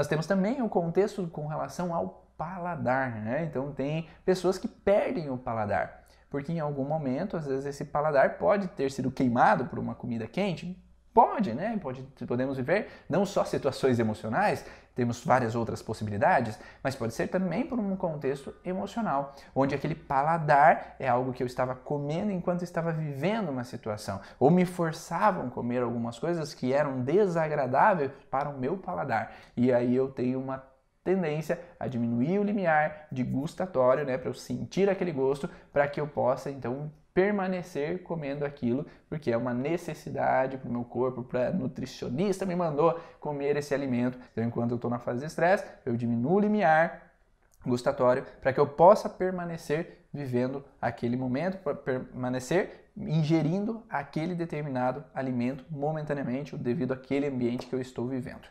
Nós temos também o contexto com relação ao paladar, né? Então tem pessoas que perdem o paladar, porque em algum momento, às vezes esse paladar pode ter sido queimado por uma comida quente, Pode, né? Pode, podemos viver não só situações emocionais, temos várias outras possibilidades, mas pode ser também por um contexto emocional, onde aquele paladar é algo que eu estava comendo enquanto estava vivendo uma situação, ou me forçavam a comer algumas coisas que eram desagradáveis para o meu paladar. E aí eu tenho uma tendência a diminuir o limiar de gustatório, né, para eu sentir aquele gosto, para que eu possa então permanecer comendo aquilo, porque é uma necessidade para o meu corpo, para nutricionista me mandou comer esse alimento. Então, enquanto eu estou na fase de estresse, eu diminuo o limiar gustatório para que eu possa permanecer vivendo aquele momento, para permanecer ingerindo aquele determinado alimento momentaneamente devido àquele ambiente que eu estou vivendo.